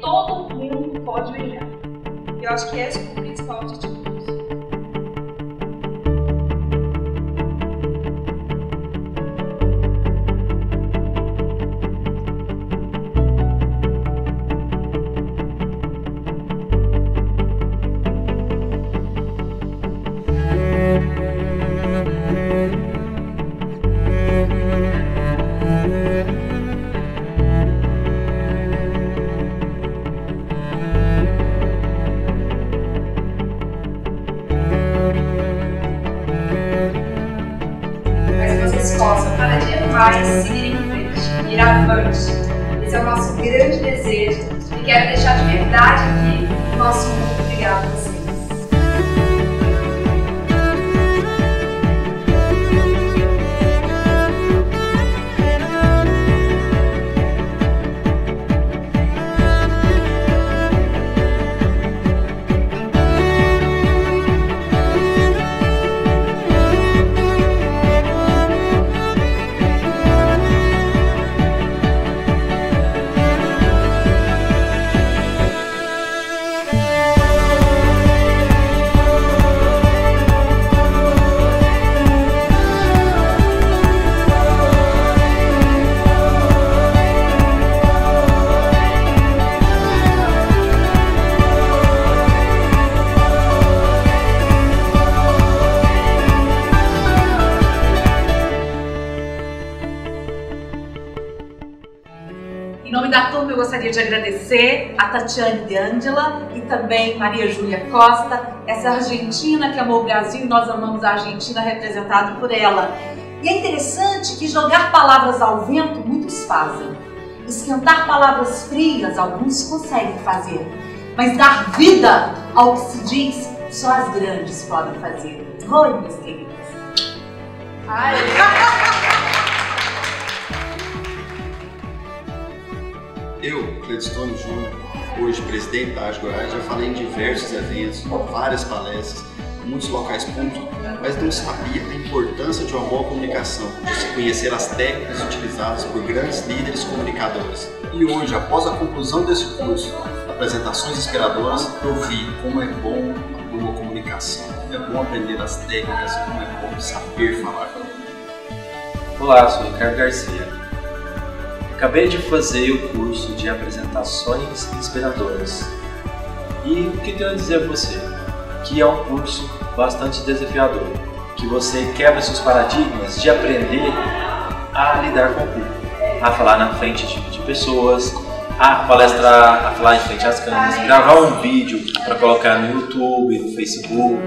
todo mundo pode. E eu acho que esse é o principal objetivo cada dia mais seguir em frente, ir avante. Esse é o nosso grande desejo e quero deixar de verdade nome da turma, eu gostaria de agradecer a Tatiane de Angela e também Maria Júlia Costa, essa argentina que amou o Brasil e nós amamos a Argentina representado por ela. E é interessante que jogar palavras ao vento muitos fazem. Esquentar palavras frias alguns conseguem fazer. Mas dar vida ao que se diz, só as grandes podem fazer. Oi, meus queridos. Ai, Eu, Cledstone Júnior, hoje presidente da AGE Goiás, já falei em diversos eventos, várias palestras, muitos locais públicos, mas não sabia a importância de uma boa comunicação, de se conhecer as técnicas utilizadas por grandes líderes comunicadores. E hoje, após a conclusão desse curso, apresentações inspiradoras, eu vi como é bom a boa comunicação, é bom aprender as técnicas, como é bom saber falar. Olá, sou Ricardo Garcia. Acabei de fazer o curso de apresentações inspiradoras. E o que tenho a dizer a você? Que é um curso bastante desafiador, que você quebra seus paradigmas de aprender a lidar com o público, a falar na frente de, de pessoas, a palestrar, a falar em frente às câmeras, gravar um vídeo para colocar no YouTube, no Facebook.